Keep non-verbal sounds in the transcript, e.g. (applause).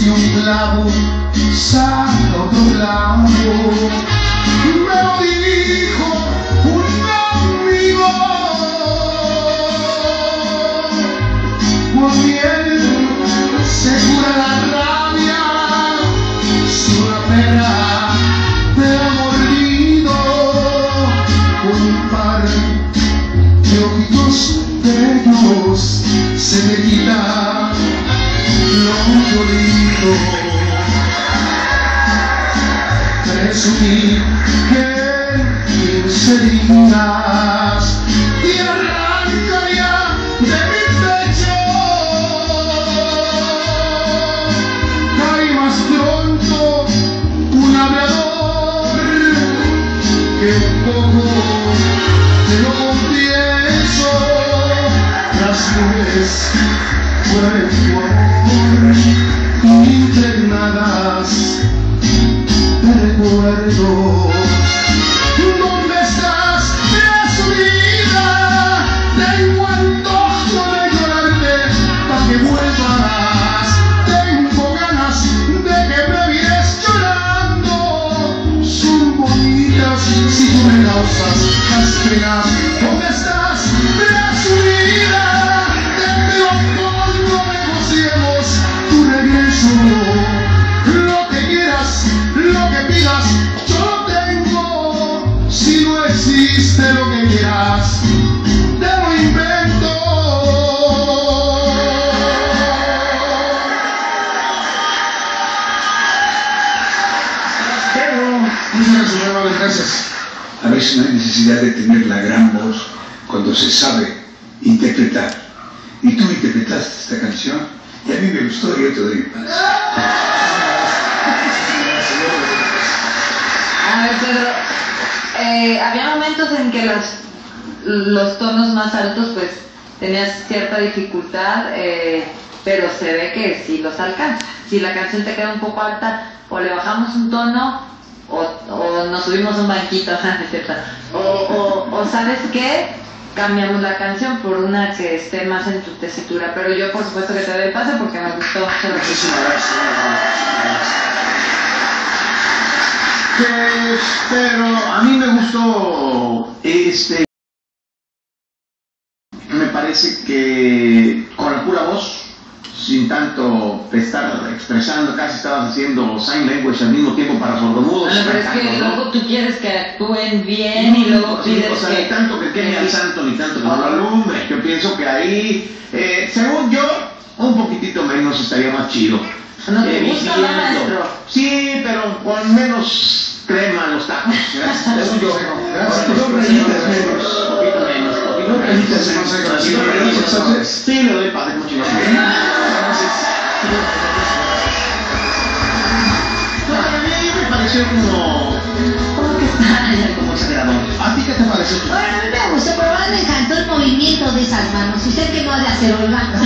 que un clavo saca otro clavo. Me lo dijo un amigo. Con miel se cura la rabia, si una perra te ha mordido con un par de ojitos bellos se te quita lo dolido. Presumir que quince días te arrancaría de mi pecho. Cae más pronto un aviador que un poco te confieso. Las nubes fuera tu amor impregnadas de recuerdo. ¿Dónde estás, presumida? Tengo antojo de llorarte para que vuelvas. Tengo ganas de que me vienes llorando. Son bonitas si tú me causas las penas. Existe lo que quieras, te lo invento. Pero, dice la señora Valdez, gracias. A veces no hay necesidad de tener la gran voz cuando se sabe interpretar. Y tú interpretaste esta canción y a mí me gustó y yo te doy paz. A ver, pero eh, había momentos en que los, los tonos más altos pues tenías cierta dificultad, eh, pero se ve que sí los alcanza. Si la canción te queda un poco alta, o le bajamos un tono, o, o nos subimos un banquito, (laughs) o, o, o sabes qué, cambiamos la canción por una que esté más en tu tesitura, pero yo por supuesto que te doy pase porque me gustó mucho pero a mí me gustó este. Me parece que con la pura voz, sin tanto estar expresando, casi estabas haciendo sign language al mismo tiempo para sordomudos. Pero es que luego tú quieres que actúen bien y luego pides o sea, que... ni tanto que queme al santo, ni tanto que no lo alumbre. Yo pienso que ahí, eh, según yo, un poquitito menos estaría más chido. ¿No te Eh, gusta, maestro? Sí, pero con menos los tacos. Gracias. (laughs) Según yo. Gracias. Con Dos menos. Poquito menos. Dos rayitas menos. Sí, gracias. le doy padre mucho. No, mí me pareció como... ¿Cómo que está? (laughs) como exagerado. ¿A ti qué te pareció? Bueno, a mí me gustó, pero más me encantó el movimiento de esas manos. Usted que no ha de hacer, Olga.